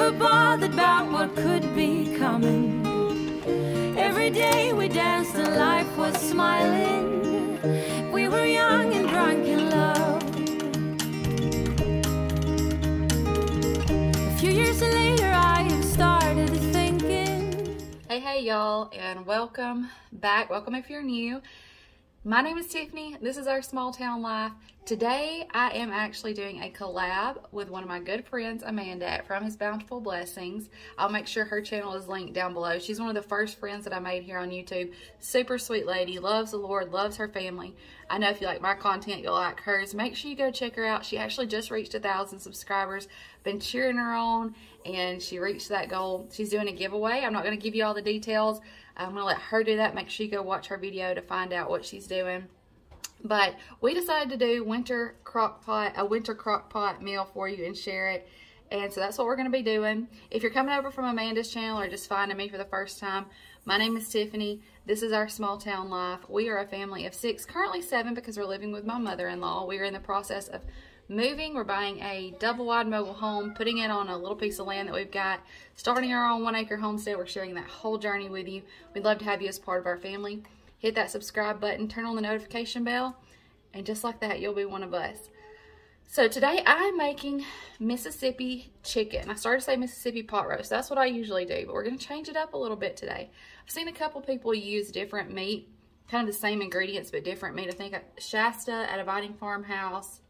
Never bothered about what could be coming. Every day we danced and life was smiling. We were young and drunk in love. A few years later, I have started thinking. Hey, hey, y'all, and welcome back. Welcome if you're new. My name is Tiffany. This is our small town life. Today, I am actually doing a collab with one of my good friends, Amanda, from His Bountiful Blessings. I'll make sure her channel is linked down below. She's one of the first friends that I made here on YouTube. Super sweet lady, loves the Lord, loves her family. I know if you like my content, you'll like hers. Make sure you go check her out. She actually just reached a thousand subscribers. Been cheering her on, and she reached that goal. She's doing a giveaway. I'm not going to give you all the details. I'm going to let her do that. Make sure you go watch her video to find out what she's doing. But we decided to do winter crock pot, a winter crock pot meal for you and share it. And so that's what we're going to be doing. If you're coming over from Amanda's channel or just finding me for the first time, my name is Tiffany. This is our small town life. We are a family of six, currently seven because we're living with my mother-in-law. We are in the process of moving. We're buying a double wide mobile home, putting it on a little piece of land that we've got, starting our own one acre homestead. We're sharing that whole journey with you. We'd love to have you as part of our family. Hit that subscribe button, turn on the notification bell, and just like that, you'll be one of us. So today I'm making Mississippi chicken. I started to say Mississippi pot roast. That's what I usually do, but we're going to change it up a little bit today. I've seen a couple people use different meat, kind of the same ingredients, but different meat. I think uh, Shasta at Abiding Farmhouse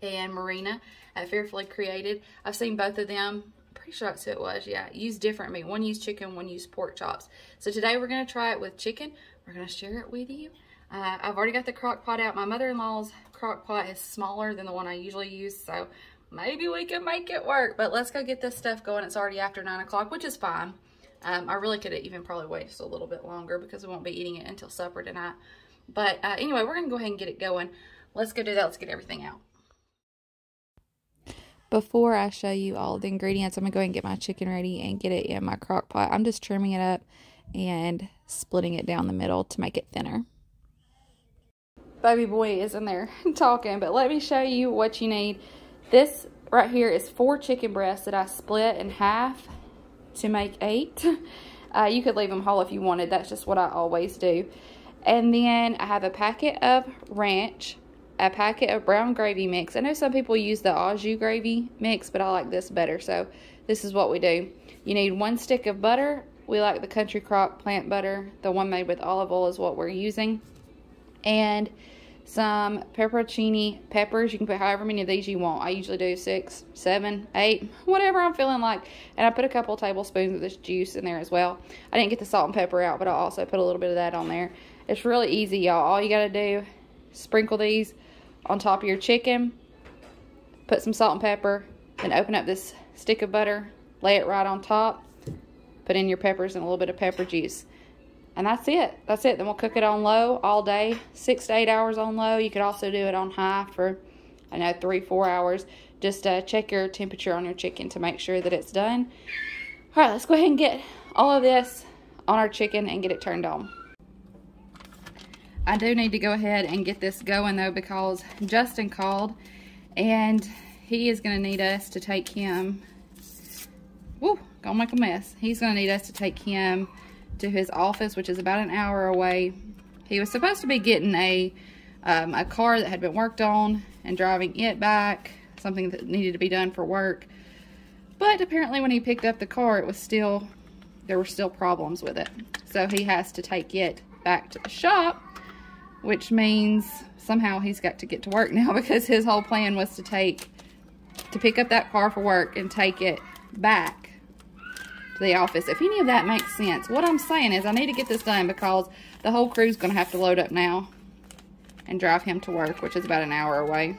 and Marina at Fearfully Created. I've seen both of them. Pretty sure that's who it was. Yeah, use different meat. One used chicken, one used pork chops. So today we're going to try it with chicken. We're to share it with you. Uh, I've already got the crock pot out. My mother-in-law's crock pot is smaller than the one I usually use, so maybe we can make it work. But let's go get this stuff going. It's already after 9 o'clock, which is fine. Um, I really could have even probably waited a little bit longer because we won't be eating it until supper tonight. But uh, anyway, we're to go ahead and get it going. Let's go do that. Let's get everything out. Before I show you all the ingredients, I'm to go ahead and get my chicken ready and get it in my crock pot. I'm just trimming it up and splitting it down the middle to make it thinner baby boy is in there talking, but let me show you what you need. This right here is four chicken breasts that I split in half to make eight. Uh, you could leave them whole if you wanted. That's just what I always do. And then I have a packet of ranch, a packet of brown gravy mix. I know some people use the au jus gravy mix, but I like this better. So this is what we do. You need one stick of butter. We like the Country Crock plant butter. The one made with olive oil is what we're using. And some pepperoncini peppers. You can put however many of these you want. I usually do six, seven, eight, whatever I'm feeling like. And I put a couple tablespoons of this juice in there as well. I didn't get the salt and pepper out, but I also put a little bit of that on there. It's really easy, y'all. All you got to do, sprinkle these on top of your chicken, put some salt and pepper, then open up this stick of butter, lay it right on top, put in your peppers and a little bit of pepper juice. And that's it. That's it. Then we'll cook it on low all day, six to eight hours on low. You could also do it on high for, I know, three, four hours. Just uh, check your temperature on your chicken to make sure that it's done. All right, let's go ahead and get all of this on our chicken and get it turned on. I do need to go ahead and get this going though because Justin called and he is going to need us to take him, whoo, gonna make a mess. He's to need us to take him to his office, which is about an hour away. He was supposed to be getting a, um, a car that had been worked on and driving it back, something that needed to be done for work. But apparently when he picked up the car, it was still, there were still problems with it. So he has to take it back to the shop, which means somehow he's got to get to work now because his whole plan was to take, to pick up that car for work and take it back to the office. If any of that makes sense, what I'm saying is I need to get this done because the whole crew's going to have to load up now and drive him to work, which is about an hour away.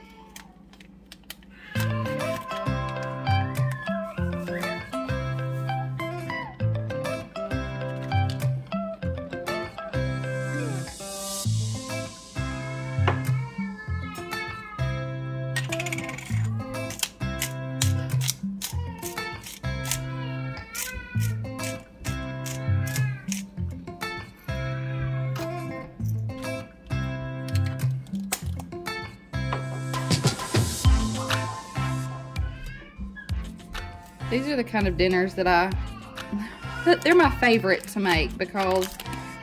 These are the kind of dinners that I, they're my favorite to make because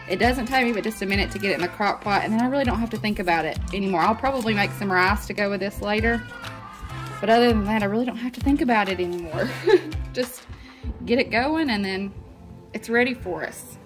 it doesn't take me but just a minute to get it in the crock pot and then I really don't have to think about it anymore. I'll probably make some rice to go with this later. But other than that, I really don't have to think about it anymore. just get it going and then it's ready for us.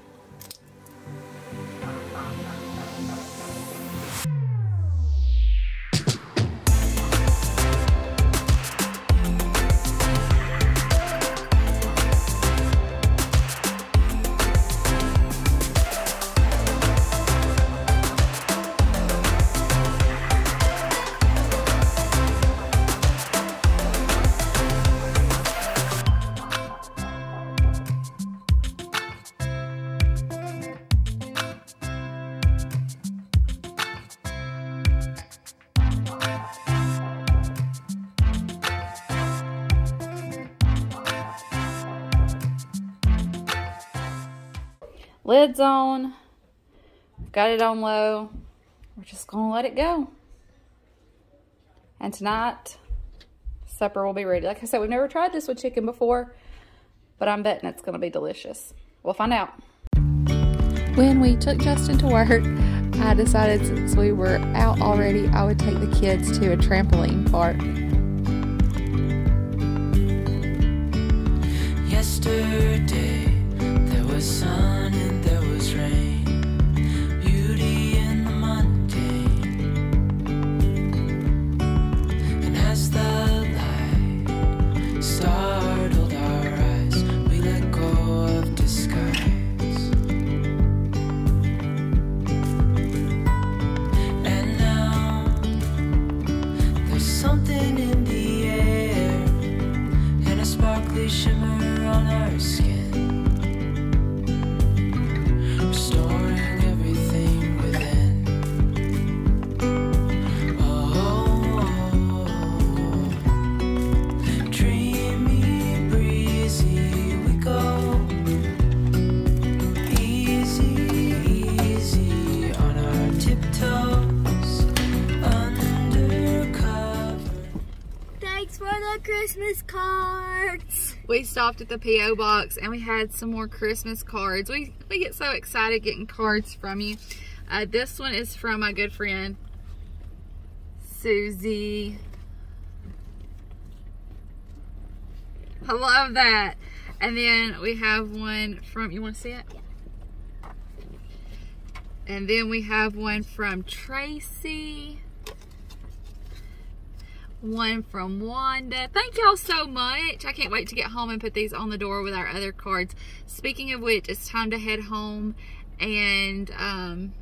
Lid's on. Got it on low. We're just going to let it go. And tonight, supper will be ready. Like I said, we've never tried this with chicken before, but I'm betting it's going to be delicious. We'll find out. When we took Justin to work, I decided since we were out already, I would take the kids to a trampoline park. Yesterday, there was sun Christmas cards. We stopped at the P.O. box and we had some more Christmas cards. We, we get so excited getting cards from you. Uh, this one is from my good friend, Susie. I love that. And then we have one from, you want to see it? Yeah. And then we have one from Tracy one from Wanda. Thank y'all so much. I can't wait to get home and put these on the door with our other cards. Speaking of which, it's time to head home and um,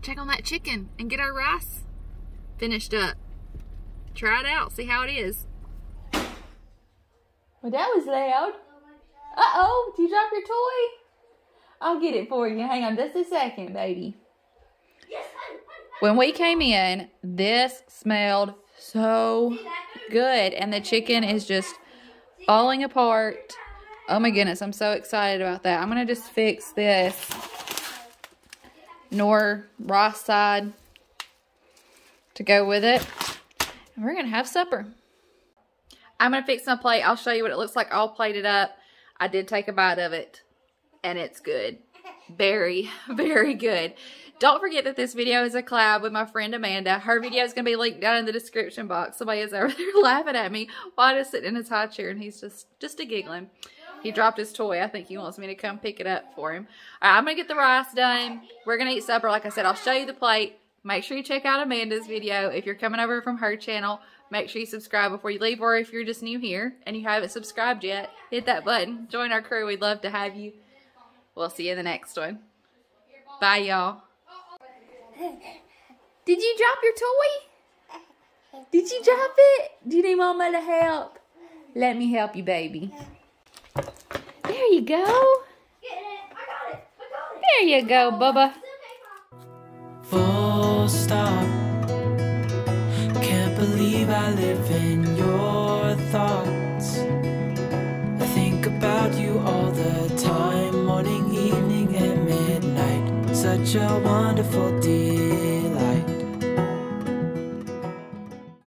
check on that chicken and get our rice finished up. Try it out, see how it is. Well, that was loud. Uh-oh, did you drop your toy? I'll get it for you. Hang on just a second, baby. When we came in, this smelled so good. And the chicken is just falling apart. Oh my goodness, I'm so excited about that. I'm going to just fix this Knorr raw side to go with it. And we're going to have supper. I'm going to fix my plate. I'll show you what it looks like all plated up. I did take a bite of it and it's good. Very, very good. Don't forget that this video is a collab with my friend Amanda. Her video is going to be linked down in the description box. Somebody is over there laughing at me while I just sitting in his high chair and he's just, just a giggling. He dropped his toy. I think he wants me to come pick it up for him. All right, I'm going to get the rice done. We're going to eat supper. Like I said, I'll show you the plate. Make sure you check out Amanda's video. If you're coming over from her channel, make sure you subscribe before you leave. Or if you're just new here and you haven't subscribed yet, hit that button. Join our crew. We'd love to have you. We'll see you in the next one. Bye, y'all. Did you drop your toy? Did you drop it? Do you need mama to help? Let me help you, baby. There you go. There you go, Bubba. Full stop. Can't believe I live in your thoughts. I think about you all the time, Such a wonderful delight.